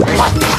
What?